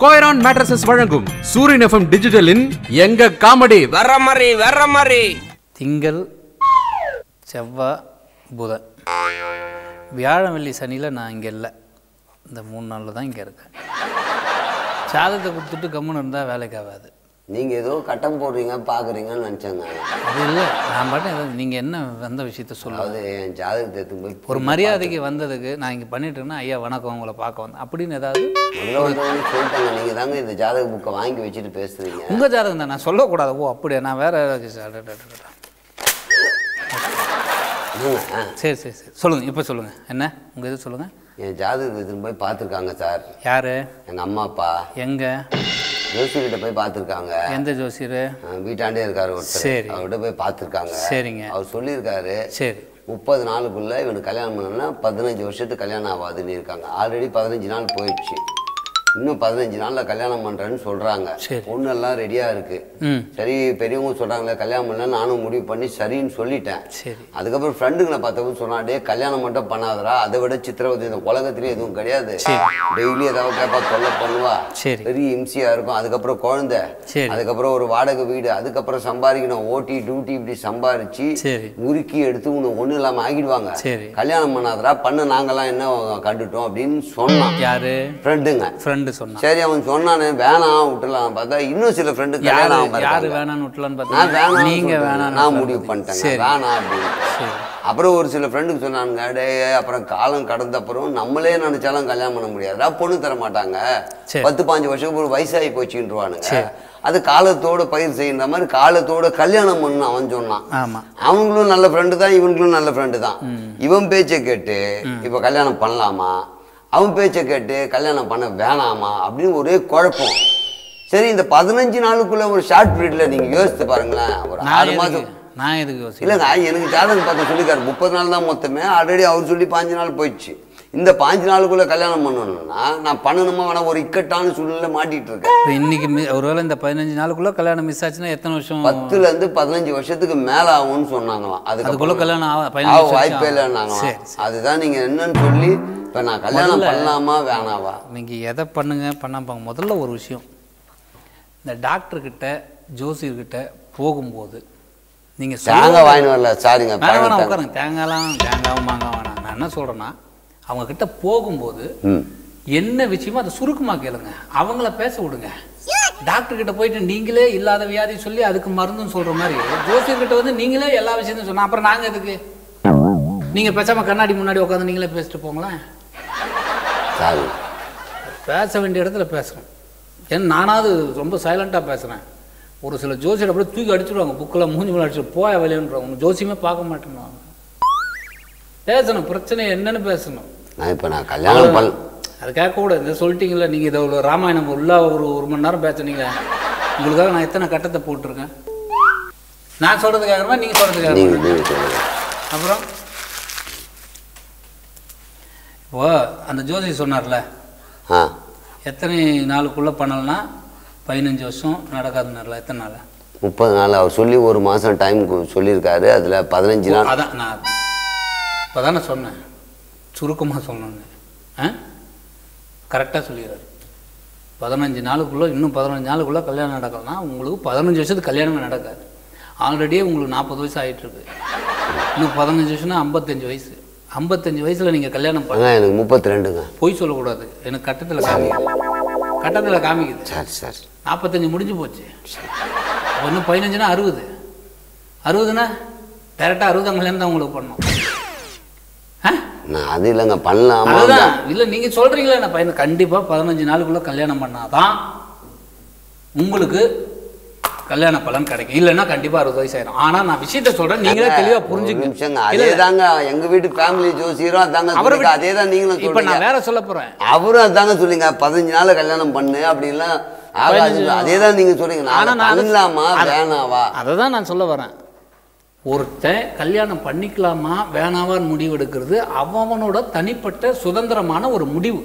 கோயரான் mattresses வழங்கும் சூரியன் FM டிஜிட்டலின் எங்க காமெடி? வர்ற மாதிரி வர்ற மாதிரி. திங்கள் செவ்வாய் புதன். வியாழன் வெள்ளி சனியில் நான் இங்கே இல்லை. இந்த மூணு நாளில் தான் இங்கே இருக்கேன். சாதத்தை கொடுத்துட்டு கம்முன்னு இருந்தால் வேலைக்கு ஆகாது. நீங்க ஏதோ கட்டம் போடுறீங்க பாக்குறீங்கன்னு நினைச்சேங்க. அது இல்லை நான் பாட்டு ஏதாவது நீங்கள் என்ன வந்த விஷயத்த அதாவது என் ஜாதகத்தை போய் ஒரு மரியாதைக்கு வந்ததுக்கு நான் இங்கே பண்ணிட்டு இருக்கேன்னா ஐயா வணக்கம் உங்களை பார்க்க வந்தேன். அப்படின்னு ஏதாவது? சொல்லிட்டாங்க நீங்க தாங்க இந்த ஜாதக புக்கை வாங்கி வச்சுட்டு பேசுறீங்க. உங்கள் ஜாதகம் தான் நான் சொல்லக்கூடாது. ஓ அப்படியா? நான் வேற சரி சரி சரி. சொல்லுங்கள் இப்போ சொல்லுங்கள் என்ன? உங்கள் இது சொல்லுங்கள் என் ஜாதகத்தை போய் பார்த்துருக்காங்க சார். யார்? எங்க அம்மா அப்பா. எங்கே? ஜோசியர்கிட்ட போய் பார்த்துருக்காங்க. எந்த ஜோசியர்? வீட்டாண்டே இருக்காரு ஒருத்தர். அவர்கிட்ட போய் பார்த்துருக்காங்க. சரிங்க. அவர் சொல்லியிருக்காரு சரி. முப்பது நாளுக்குள்ள இவனுக்கு கல்யாணம் பண்ணணும்னா பதினஞ்சு வருஷத்துக்கு கல்யாணம் ஆகாதுன்னு இருக்காங்க. ஆல்ரெடி பதினஞ்சு நாள் போயிடுச்சு. இன்னும் பதினஞ்சு நாள்ல கல்யாணம் பண்றேன்னு சொல்றாங்க. சரி. பொண்ணெல்லாம் ரெடியா இருக்கு. சரி பெரியவங்க சொல்றாங்களே கல்யாணம் பண்ண நானும் முடிவு பண்ணி சரின்னு சொல்லிட்டேன். அதுக்கப்புறம் ஃப்ரெண்டுங்களை பார்த்தவங்க சொன்னா டே கல்யாணம் மட்டும் பண்ணாதடா. அதை விட சித்திரவதை இந்த உலகத்திலே எதுவும் கிடையாது. டெய்லி ஏதாவது கேப்பா தொல்லை பண்ணுவா. பெரிய இம்சியா இருக்கும். அதுக்கப்புறம் குழந்தை. அதுக்கப்புறம் ஒரு வாடகை வீடு. அதுக்கப்புறம் சம்பாதிக்கணும். ஓட்டி டியூட்டி இப்படி சம்பாரிச்சு. உருக்கி எடுத்து உனக்கு ஒண்ணும் இல்லாம ஆகிடுவாங்க. கல்யாணம் பண்ணாதடா. பண்ண நாங்கெல்லாம் என்ன கண்டுட்டோம்? அப்படின்னு சொன்னான். யாரு? ஃப்ரெண்டுங்க ஃப்ரெண்டு சொன்னான். சரி அவன் சொன்னானே வேணாம் விட்டுலாம் பார்த்தா இன்னும் சில ஃப்ரெண்டு ஆகாம யாரு. வேணான்னு விட்டலான்னு நான் பார்த்தீங்க வேணாம் நான் முடிவு சரி. வேணாம் அப்படின்னு. அப்புறம் ஒரு சில ஃப்ரெண்டுக்கு சொன்னாங்க டே அப்புறம் காலம் கடந்த அப்புறம் நம்மளே நினைச்சாலும் கல்யாணம் பண்ண முடியாதுடா பொண்ணு தர மாட்டாங்க. பத்து பாஞ்சு வருஷம் ஒரு வயசாகி போச்சுன்றானுங்க அது காலத்தோட பயிர் செய்யற மாதிரி காலத்தோட கல்யாணம் பண்ணு அவன் சொன்னான். அவங்களும் நல்ல ஃப்ரெண்டு தான் இவங்களும் நல்ல ஃப்ரெண்டு தான். இவன் பேச்சை கேட்டு இப்போ கல்யாணம் பண்ணலாமா? அவன் பேச்சை கேட்டு கல்யாணம் பண்ண வேணாமா அப்படின்னு ஒரே குழப்பம். சரி இந்த பதினஞ்சு நாளுக்குள்ள ஒரு ஷார்ட் பீரியட்ல நீங்க யோசித்து பாருங்களேன். ஒரு ஆறு மாசம். நான் எதுக்கு இல்லைங்க எனக்கு ஜாதகம் பார்த்து சொல்லிக்காரு முப்பது நாள் தான் மொத்தமே. ஆல்ரெடி அவர் சொல்லி பாஞ்சு நாள் போயிடுச்சு. இந்த பாஞ்சு நாளுக்குள்ள கல்யாணம் பண்ணணும்னா நான் பண்ணணுமா வேணா ஒரு இக்கட்டான சூழ்நிலை மாட்டிட்டு இருக்கேன். இப்போ இன்னைக்கு ஒருவேளை இந்த பதினஞ்சு நாளுக்குள்ள கல்யாணம் மிஸ் ஆச்சுன்னா எத்தனை வருஷம்? பத்துல இருந்து பதினஞ்சு வருஷத்துக்கு மேல ஆகும்னு சொன்னாங்களாம். அதுக்குள்ள கல்யாணம் ஆக வாய்ப்பே சரி. அதுதான் நீங்க என்னன்னு சொல்லி இப்ப நான் கல்யாணம் பண்ணலாமா வேணாவா? நீங்க எதை பண்ணுங்க பண்ணாம முதல்ல ஒரு விஷயம். இந்த டாக்டர்கிட்ட ஜோசியர்கிட்ட போகும்போது நீங்க தேங்காய் வாங்கிட்டு வரல சாரிங்க வேணாம் உட்காருங்க. தேங்காய்லாம் தேங்காயும் மாங்காய் வேணாம். நான் என்ன சொல்றேன்னா அவங்க கிட்ட போகும்போது என்ன விஷயமோ அதை சுருக்கமா கேளுங்க. அவங்கள பேச விடுங்க. டாக்டர் கிட்ட போயிட்டு நீங்களே இல்லாத வியாதி சொல்லி அதுக்கு மருந்துன்னு சொல்ற மாதிரி ஜோசியர் கிட்ட வந்து நீங்களே எல்லா விஷயத்தையும் சொன்னா. அப்புறம் நாங்க எதுக்கு? நீங்க பேசாம கண்ணாடி முன்னாடி உட்காந்து நீங்களே பேசிட்டு போங்களேன். சாரி. பேச வேண்டிய இடத்துல பேசுறேன் ஏன்னா நானாவது ரொம்ப சைலண்டா பேசுறேன். ஒரு சில ஜோசியர் அப்படியே தூக்கி அடிச்சிடுவாங்க புக்கில் மூஞ்சி மேலே அடிச்சு போய வெளியன்றவங்க. ஜோசியமே பார்க்க மாட்டேன்னுவாங்க பேசணும். பிரச்சனை என்னன்னு பேசணும். நான் இப்ப நான் கல்யாணம் பண்ண அது கேட்கக்கூடாது. இதை சொல்லிட்டீங்களா நீங்கள் இதை ஒரு ராமாயணம் உள்ள ஒரு ஒரு மணி நேரம் பேசுனீங்க. உங்களுக்காக நான் எத்தனை கட்டத்தை போட்டிருக்கேன். நான் சொல்கிறது கேட்குறமா நீங்கள் சொல்கிறது கேட்குறேன் நீங்க நீங்க சொல்லுங்க. அப்புறம்? இப்போ அந்த ஜோசி சொன்னார்ல ஆ. எத்தனை நாளுக்குள்ளே பண்ணலன்னா பதினஞ்சு வருஷம் நடக்காதுன்னார்ல எத்தனை நாள்? முப்பது நாள். அவர் சொல்லி ஒரு மாசம் டைம் சொல்லியிருக்காரு. அதுல பதினஞ்சு நாள் அதான் நான் இப்போ தானே சொன்னேன். சுருக்கமாக சொன்னேன்னு ஆ? கரெக்டாக சொல்லிடுறாரு. பதினஞ்சு நாளுக்குள்ளே இன்னும் பதினஞ்சு நாளுக்குள்ளே கல்யாணம் நடக்கலன்னா உங்களுக்கு பதினஞ்சு வருஷத்துக்கு கல்யாணமே நடக்காது. ஆல்ரெடியே உங்களுக்கு நாற்பது வயசு ஆயிட்டிருக்கு. இன்னும் பதினஞ்சு வருஷம்னா ஐம்பத்தஞ்சு வயசு. ஐம்பத்தஞ்சு வயசில் நீங்கள் கல்யாணம் பண்ண அதான் எனக்கு முப்பத்தி ரெண்டுங்க பொய் சொல்லக்கூடாது. எனக்கு கட்டத்தில் காமிக்குது. கட்டத்தில் காமிக்குது. சரி சரி. நாற்பத்தஞ்சு முடிஞ்சு போச்சு. இன்னும் பதினஞ்சுனா அறுபது. அறுபதுனா டேரெக்டாக அறுபதாம் கல்யாணம் தான் உங்களுக்கு பண்ணணும் ஆ நான் அது இல்லைங்க பண்ணலாமா? அதுதான். இல்லை நீங்கள் சொல்கிறீங்களே நான் பையன் கண்டிப்பாக பதினஞ்சு நாளுக்குள்ளே கல்யாணம் பண்ணாதான் உங்களுக்கு கல்யாண பலன் கிடைக்கும். இல்லைன்னா கண்டிப்பாக அறுபது வயசு ஆயிரும். ஆனால் நான் விஷயத்த சொல்கிறேன் நீங்களே தெளிவாக நிமிஷங்க. அதே தாங்க எங்க வீட்டு ஃபேமிலி ஜோசியரும் அதாங்க அவரை சொல்லிங்க அதே தான் நீங்களும் இப்போ நான் வேற சொல்ல போகிறேன் அவரும் அதாங்க சொல்லுங்க பதினஞ்சு நாள் கல்யாணம் பண்ணு அப்படின்லாம் அதே தான் நீங்க சொல்றீங்க. நான் பண்ணலாமா? வேணாவா? அதை தான் நான் சொல்ல வரேன். ஒருத்தன் கல்யாணம் பண்ணிக்கலாமா வேணாவான்னு முடிவு எடுக்கிறது அவனோட தனிப்பட்ட சுதந்திரமான ஒரு முடிவு.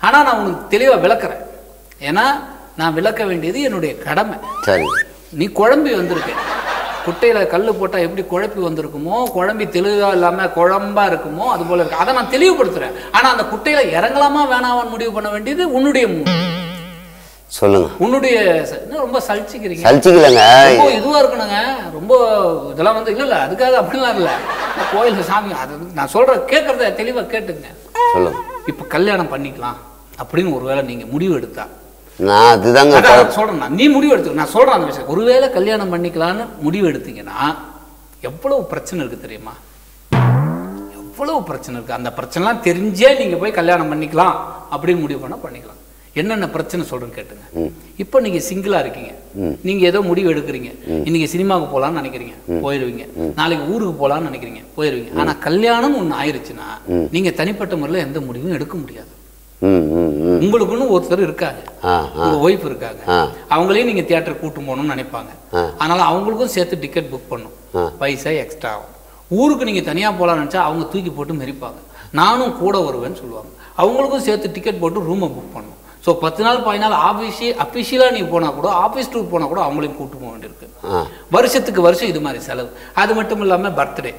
ஆனால் நான் உனக்கு தெளிவாக விளக்குறேன். ஏன்னா நான் விளக்க வேண்டியது என்னுடைய கடமை. சரி. நீ குழம்பி வந்திருக்க. குட்டையில் கல் போட்டால் எப்படி குழப்பி வந்திருக்குமோ குழம்பி தெளிவாக இல்லாமல் குழம்பா இருக்குமோ அது போல இருக்கு. அதை நான் தெளிவுபடுத்துகிறேன் ஆனால் அந்த குட்டையில் இறங்கலாமா வேணாமான்னு முடிவு பண்ண வேண்டியது உன்னுடைய முடிவு. சொல்லுங்க. உன்னுடைய ரொம்ப சலிச்சுக்கிறீங்க? சலிச்சுக்கலங்க. ரொம்ப இதுவா இருக்கணுங்க. ரொம்ப இதெல்லாம் வந்து இல்ல இல்ல அதுக்காக அப்படிலாம் இல்ல. கோயில் சாமி அது நான் சொல்ற கேட்கறத தெளிவா கேட்டுங்க சொல்லுங்க. இப்ப கல்யாணம் பண்ணிக்கலாம் அப்படின்னு ஒருவேளை நீங்க முடிவு எடுத்தா. நான் அதுதாங்க. சொல்றேன். நீ முடிவு எடுத்து நான் சொல்றேன் அந்த விஷயம் ஒருவேளை கல்யாணம் பண்ணிக்கலாம்னு முடிவு எடுத்தீங்கன்னா எவ்வளவு பிரச்சனை இருக்கு தெரியுமா? எவ்வளவு பிரச்சனை இருக்கு? அந்த பிரச்சனைலாம் தெரிஞ்சே நீங்க போய் கல்யாணம் பண்ணிக்கலாம் அப்படின்னு முடிவு பண்ணா பண்ணிக்கலாம். என்னென்ன பிரச்சனை சொல்றேன்னு கேட்டுங்க. இப்போ நீங்க சிங்கிளா இருக்கீங்க. நீங்க ஏதோ முடிவு எடுக்கிறீங்க. இன்னைக்கு சினிமாவுக்கு போலாம்னு நினைக்கிறீங்க. போயிடுவீங்க நாளைக்கு ஊருக்கு போலாம்னு நினைக்கிறீங்க. போயிடுவீங்க ஆனா கல்யாணம் ஒண்ணு ஆயிருச்சுன்னா நீங்க தனிப்பட்ட முறையில் எந்த முடிவும் எடுக்க முடியாது. உங்களுக்குன்னு ஒருத்தர் இருக்காங்க உங்க ஒய்ஃப் இருக்காங்க. அவங்களையும் நீங்க தியேட்டர் கூட்டு போகணும்னு நினைப்பாங்க. அதனால அவங்களுக்கும் சேர்த்து டிக்கெட் புக் பண்ணும். பைசா எக்ஸ்ட்ரா ஆகும். ஊருக்கு நீங்க தனியா போலாம்னு நினைச்சா அவங்க தூக்கி போட்டு மெரிப்பாங்க நானும் கூட வருவேன்னு சொல்லுவாங்க. அவங்களுக்கும் சேர்த்து டிக்கெட் போட்டு ரூமை புக் பண்ணும். ஸோ பத்து நாள் பதினாலு ஆஃபீஸி அஃபிஷியலாக நீ போனா கூட ஆஃபீஸ் டூர் போனா கூட அவங்களையும் கூட்டு போக வேண்டியிருக்கு. வருஷத்துக்கு வருஷம் இது மாதிரி செலவு. அது மட்டும் இல்லாமல் பர்த்டே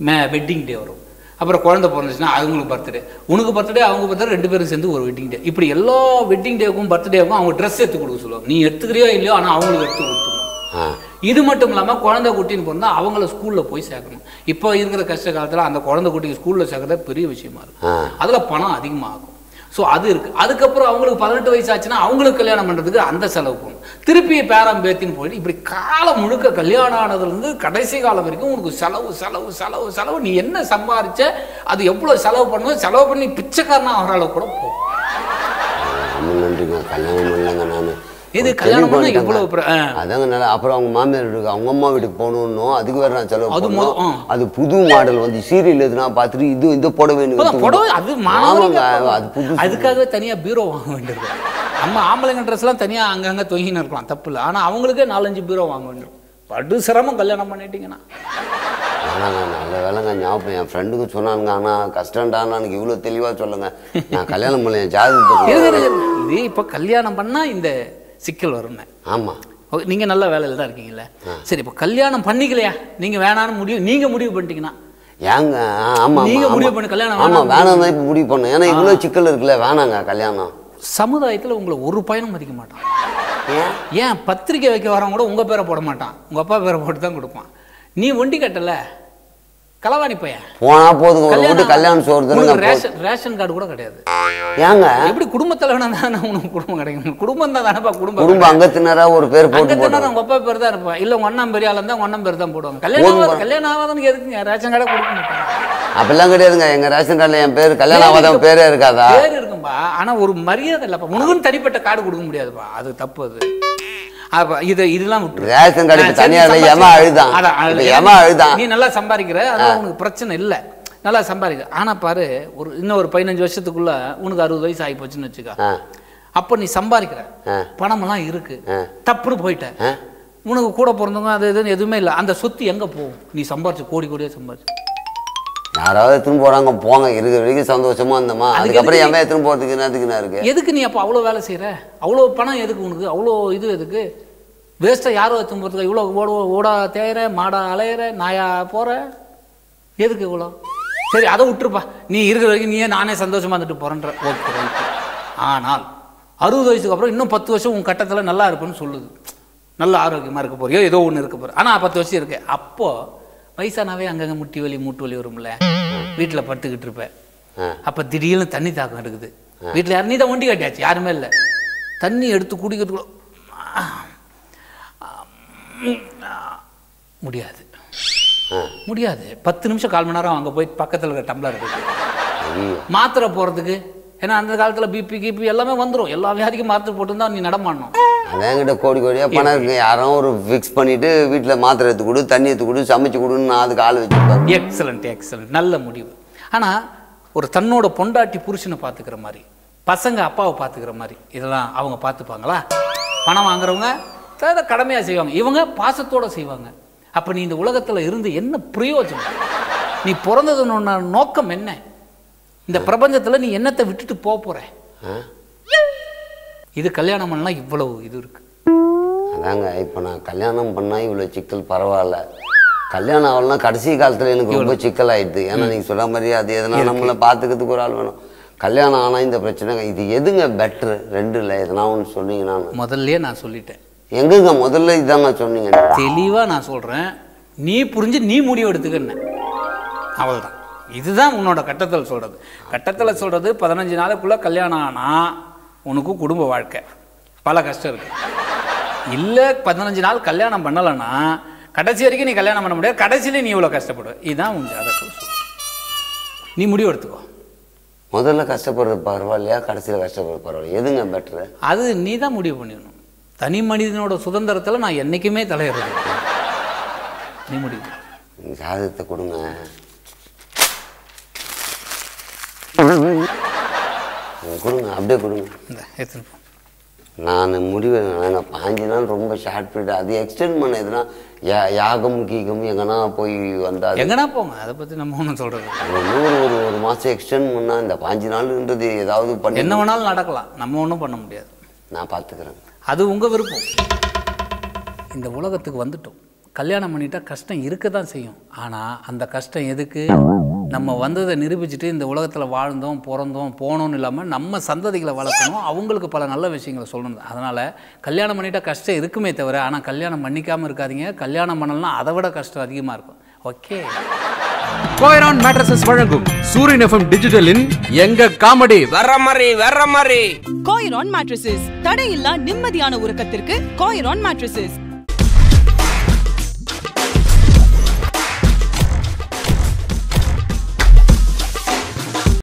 மே வெட்டிங் டே வரும். அப்புறம் குழந்தை பிறந்துச்சுன்னா அவங்களுக்கு பர்த்டே உனக்கு பர்த்டே அவங்க பர்த்டே ரெண்டு பேரும் சேர்ந்து ஒரு வெட்டிங் டே இப்படி எல்லா வெட்டிங் டேவுக்கும் பர்த்டேவுக்கும் அவங்க ட்ரெஸ் எடுத்து கொடுக்க சொல்லுவாங்க. நீ எடுத்துக்கிறியோ இல்லையோ ஆனால் அவங்களுக்கு எடுத்து கொடுத்துருணும் ஆ. இது மட்டும் இல்லாமல் குழந்தை குட்டின்னு பிறந்தா அவங்கள ஸ்கூலில் போய் சேர்க்கணும். இப்போ இருக்கிற கஷ்ட காலத்தில் அந்த குழந்தை குட்டிக்கு ஸ்கூலில் சேர்க்கறது பெரிய விஷயமா இருக்கு. ஆ. அதில் பணம் அதிகமாகும். ஸோ அது இருக்குது அதுக்கப்புறம் அவங்களுக்கு பதினெட்டு வயசு ஆச்சுன்னா அவங்களுக்கு கல்யாணம் பண்ணுறதுக்கு அந்த செலவு போகணும் திருப்பி பேரம் பேத்தின்னு போயிட்டு இப்படி காலம் முழுக்க கல்யாணம் ஆனதுலேருந்து கடைசி காலம் வரைக்கும் உனக்கு செலவு செலவு செலவு செலவு. நீ என்ன சம்பாரிச்ச அது எவ்வளோ செலவு பண்ணுவோம் செலவு பண்ணி பிச்சைக்காரனா ஆகிற அளவுக்கு கூட போகும் கல்யாணம் பண்ணலங்க நான். இது கல்யாணம் பண்ணா ஆ. அதாங்க நல்லா அப்புறம் அவங்க மாமியார் இருக்கு அவங்க அம்மா வீட்டுக்கு போகணும்னோ அதுக்கு வேற நான் செலவு அது பண்ணணும். மொ- ஆ. அது புது மாடல் வந்து சீரியல் எதுனா பார்த்துட்டு இது இந்த புடவை புடவை. அது அது புது அதுக்காகவே தனியா பீரோ வாங்க வேண்டியது நம்ம ஆம்பளைங்க ட்ரெஸ்லாம் தனியா அங்கங்க தொங்கின்னு இருக்கலாம் தப்பு இல்லை. ஆனா அவங்களுக்கே நாலஞ்சு பீரோ வாங்க வேண்டியிருக்கும் படு சிரமம் கல்யாணம் பண்ணிட்டீங்கன்னா. ஆனாங்க நல்ல வேலைங்க. ஞாபகம் என் ஃப்ரெண்டுக்கு சொன்னானுங்க ஆனால் கஷ்டம்டான்னு எனக்கு இவ்வளோ தெளிவாக சொல்லுங்க. நான் கல்யாணம் பண்ணல என் ஜாதகத்தை. இது இப்போ கல்யாணம் பண்ணா இந்த சிக்கல் வரும்னு. ஆமாம் ஓகே, நீங்க நல்ல வேலையில் தான் இருக்கீங்கல்ல. சரி இப்போ கல்யாணம் பண்ணிக்கலையா? நீங்க வேணான்னு முடிவு நீங்க முடிவு பண்ணிட்டீங்கன்னா. ஏங்க ஆ, ஆமா நீங்க ஆமா, முடிவு. பண்ண கல்யாணம் ஆமா வேணாம் தான் இப்போ முடிவு பண்ணேன் ஏன்னா இவ்வளோ சிக்கல் இருக்குல்ல வேணாங்க கல்யாணம். சமுதாயத்துல உங்களை ஒரு பயனும் மதிக்க மாட்டான். ஏன்? பத்திரிக்கை வைக்க வரவங்க கூட உங்க பேரை போட மாட்டான். உங்க அப்பா பேரை போட்டு தான் கொடுப்பான். நீ ஒண்டி கட்டல? களவாணி பையன். போனா போதுங்க ஒரு வீட்டு கல்யாணம் சோறு ரேஷன் ரேஷன் கார்டு கூட கிடையாது. ஏங்க? எப்படி குடும்ப தலைவனா தானே உனக்கு குடும்பம் கிடைக்கும்? குடும்பம் தான் தானேப்பா குடும்பம் குடும்ப அங்கத்தினரா ஒரு பேர் போட்டு போட்டு உங்க அப்பா பேர் தான் இருப்பான். இல்ல உங்க அண்ணன் பெரிய ஆளா இருந்தா உங்க அண்ணன் பேர் தான் போடுவாங்க. கல்யாணம் ஆகாத கல்யாணம் ஆகாதவனுக்கு எதுக்குங்க? ரேஷன் கார்டை கொடுக்க மாட்டாங்க. அப்படிலாம் கிடையாதுங்க. எங்க ரேஷன் கார்டுல என் பேர் கல்யாணம் ஆகாதவன் பேரே இருக்காதா? பேர் இருக்கும்பா. ஆனா ஒரு மரியாதை இல்லப்பா. உனக்குன்னு தனிப்பட்ட கார்டு கொடுக்க முடியாதுப்பா. அது தப்பு அது. அப்ப இது இதெல்லாம் விட்டுரு. ரேஷன் கார்டு இப்ப ஆ, சரி, தனியா இல்லை சம்பாதிச்சு- எம அழுதான். அதான், இப்ப அழுது. எம அழுதான். நீ நல்லா சம்பாதிக்கிற அதான் உனக்கு பிரச்சனை இல்லை. நல்லா சம்பாதிக்கிற. ஆனா பாரு ஒரு இன்னும் ஒரு பதினஞ்சு வருஷத்துக்குள்ள உனக்கு அறுபது வயசு ஆகி போச்சுன்னு வச்சுக்கோ. அப்போ நீ சம்பாதிக்கிற. பணமெல்லாம் இருக்கு. தப்புன்னு போயிட்ட. உனக்கு கூட பிறந்தவங்க அது இதுன்னு எதுவுமே இல்லை. அந்த சொத்து எங்க போகும்? நீ சம்பாரிச்சு கோடி கோடியா சம்பாரிச்சு. யாராவது எடுத்துன்னு போறாங்க போங்க. இருக்கிற வரைக்கும் சந்தோஷமா இருந்தோமா அதுக்கு அதுக்கப்புறம் என் எடுத்துன்னு போறதுக்கு என்னத்துக்கு நான் இருக்கு எதுக்கு நீ அப்போ அவ்வளோ வேலை செய்கிற அவ்வளோ பணம் எதுக்கு உனக்கு? அவ்வளோ இது எதுக்கு? வேஸ்ட்டாக யாரோ எடுத்து போகிறதுக்கு? இவ்வளோ ஓட ஓடா தேயிற மாடா அலையிற நாயா போகிற எதுக்கு இவ்வளோ சரி அதை விட்டுருப்பா. நீ இருக்கிற வரைக்கும் நீயே நானே சந்தோஷமா இருந்துட்டு போகிறேன்ற ஓகே ஆனால் அறுபது வயசுக்கு அப்புறம் இன்னும் பத்து வருஷம் உன் கட்டத்தில் நல்லா இருக்குன்னு சொல்லுது. நல்ல ஆரோக்கியமாக இருக்க போறியோ ஏதோ ஒன்று இருக்க போகிற ஆனால் பத்து வருஷம் இருக்கு. அப்போது வயசானாவே அங்கங்கே முட்டி வலி மூட்டு வலி வரும்ல? வீட்டில் படுத்துக்கிட்டு இருப்பேன். அப்போ திடீர்னு தண்ணி தாக்கம் எடுக்குது. வீட்டில் யாரும் நீ தான் ஒண்டி கட்டியாச்சு? யாருமே இல்லை. தண்ணி எடுத்து குடிக்கிறதுக்குள்ள முடியாது. முடியாது. பத்து நிமிஷம் கால் மணி நேரம் அங்கே போய் பக்கத்தில் இருக்க டம்ளர் இருக்கு. மாத்திரை போகிறதுக்கு ஏன்னா அந்த காலத்தில் பிபி கிபி எல்லாமே வந்துடும் எல்லா வியாதிக்கும் மாத்திரை போட்டு நீ நடமாடணும் என்கிட்ட கோடி கோடியா பணம் இருக்கு. யாரும் ஒரு ஃபிக்ஸ் பண்ணிட்டு வீட்டுல மாத்திரை எடுத்து கொடு தண்ணி எடுத்து கொடு சமைச்சு கொடுன்னு நான் அதுக்கு ஆள் வச்சிருப்பேன் எக்ஸலண்ட் எக்ஸலண்ட் நல்ல முடிவு. ஆனால் ஒரு தன்னோட பொண்டாட்டி புருஷனை பார்த்துக்கிற மாதிரி பசங்க அப்பாவை பார்த்துக்கிற மாதிரி இதெல்லாம் அவங்க பார்த்துப்பாங்களா பணம் வாங்குறவங்க தேவை கடமையாக செய்வாங்க. இவங்க பாசத்தோட செய்வாங்க. அப்போ நீ இந்த உலகத்தில் இருந்து என்ன பிரயோஜனம்? நீ பிறந்ததுன்னு நோக்கம் என்ன? இந்த பிரபஞ்சத்தில் நீ என்னத்தை விட்டுட்டு போக போற? ஆ? இது கல்யாணம் பண்ணலாம் இவ்வளவு இது இருக்கு. அதாங்க இப்போ நான் கல்யாணம் பண்ணா இவ்வளோ சிக்கல் பரவாயில்ல. கல்யாணம் ஆகலாம் கடைசி காலத்துல எனக்கு ரொம்ப சிக்கல் ஆயிடுது ஏன்னா நீங்க சொல்ற மாதிரி அது எதனா நம்மளை பார்த்துக்கிறதுக்கு ஒரு ஆள் வேணும். கல்யாணம் ஆனால் இந்த பிரச்சனை இது எதுங்க பெட்ரு ரெண்டுல எதனா ஒன்று சொன்னீங்கன்னா முதல்லயே நான் சொல்லிட்டேன். எங்கங்க முதல்ல இதாங்க சொன்னீங்க? தெளிவாக நான் சொல்கிறேன் நீ புரிஞ்சு நீ முடிவு எடுத்துக்கன்னு. அவ்வளோதான் இதுதான் உன்னோட கட்டத்தில் சொல்கிறது கட்டத்தில் சொல்கிறது பதினஞ்சு நாளுக்குள்ளே கல்யாணம் ஆனால் உனக்கு குடும்ப வாழ்க்கை. பல கஷ்டம் இருக்கு. இல்லை பதினஞ்சு நாள் கல்யாணம் பண்ணலைன்னா கடைசி வரைக்கும் நீ கல்யாணம் பண்ண முடியாது. கடைசியில நீ இவ்வளோ கஷ்டப்படுவ இதுதான் உன் ஜாதகம். நீ முடிவு எடுத்துக்கோ. முதல்ல கஷ்டப்படுறது பரவாயில்லையா? கடைசியில் கஷ்டப்படுறது பரவாயில்லையா? எதுங்க பெட்ரு அது நீ தான் முடிவு பண்ணிடணும். தனி மனிதனோட சுதந்திரத்தில் நான் என்றைக்குமே தலையிடுறது நீ முடிவு ஜாதகத்தை கொடுங்க. கொடுங்க அப்படியே கொடுங்க. இந்த எடுத்துன்னு போ. நான் முடிவு நான் பாஞ்சு நாள் ரொம்ப ஷார்ட் பீரியட் அது எக்ஸ்டெண்ட் பண்ண எதுனா யா யாகம் கீகம் எங்கன்னா போய் வந்தா அது எங்கனா போங்க அதை பற்றி நம்ம ஒன்றும் சொல்கிறது இன்னொரு ஒரு ஒரு மாதம் எக்ஸ்டெண்ட் பண்ணால் இந்த பாஞ்சு நாளுன்றது ஏதாவது பண்ணி என்ன வேணாலும் நடக்கலாம். நம்ம ஒன்றும் பண்ண முடியாது. நான் பார்த்துக்கிறேன் அது உங்கள் விருப்பம். இந்த உலகத்துக்கு வந்துட்டோம். கல்யாணம் பண்ணிட்டா கஷ்டம் இருக்க தான் செய்யும். ஆனால் அந்த கஷ்டம் எதுக்கு? நம்ம வந்ததை நிரூபிச்சுட்டு இந்த உலகத்தில் வாழ்ந்தோம் பிறந்தோம் போனோம்னு இல்லாமல் நம்ம சந்ததிகளை வளர்க்கணும். அவங்களுக்கு பல நல்ல விஷயங்களை சொல்லணும். அதனால் கல்யாணம் பண்ணிட்டா கஷ்டம் இருக்குமே தவிர ஆனால் கல்யாணம் பண்ணிக்காமல் இருக்காதீங்க. கல்யாணம் பண்ணலாம் அதை விட கஷ்டம் அதிகமாக இருக்கும். ஓகே. கோயரான் மேட்ரஸஸ் வழங்கும் சூரியன் எஃப்எம் டிஜிட்டலின் எங்க காமெடி? வர்ற மாதிரி வர்ற மாதிரி. கோயரான் மேட்ரஸஸ் தடையில்லா நிம்மதியான உறக்கத்திற்கு கோயரான் மேட்ரஸஸ்